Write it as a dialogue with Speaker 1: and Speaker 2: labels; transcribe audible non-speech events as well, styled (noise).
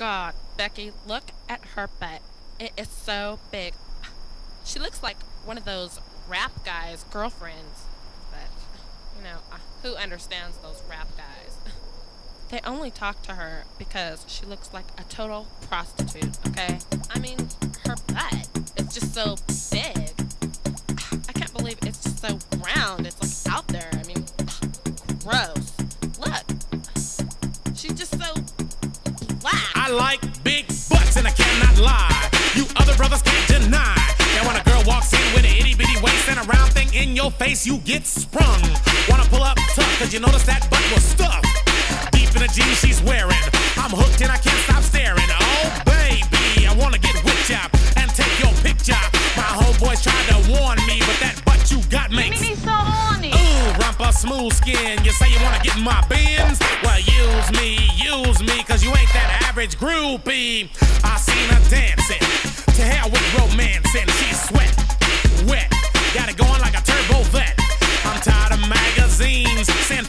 Speaker 1: God, Becky, look at her butt. It is so big. She looks like one of those rap guys' girlfriends. But, you know, uh, who understands those rap guys? (laughs) They only talk to her because she looks like a total prostitute, okay? I mean, her butt is just so big. (sighs) I can't believe it's just so round. It's like out there. I mean, (sighs) gross.
Speaker 2: I like big butts and I cannot lie. You other brothers can't deny. Now when a girl walks in with an itty bitty waist and a round thing in your face, you get sprung. Wanna pull up tough, cause you notice that butt was stuffed. Deep in the jeans she's wearing. I'm hooked and I can't stop staring. Oh baby, I wanna get with ya and take your picture. My homeboys tried to warn me, but that butt you got makes me
Speaker 3: so horny.
Speaker 2: Ooh, rumpa smooth skin. You say you wanna get in my bins? Well, use me, use average groupie. I seen her dancing. To hell with romance and she sweat, wet. Got it going like a turbo vet. I'm tired of magazines. Sand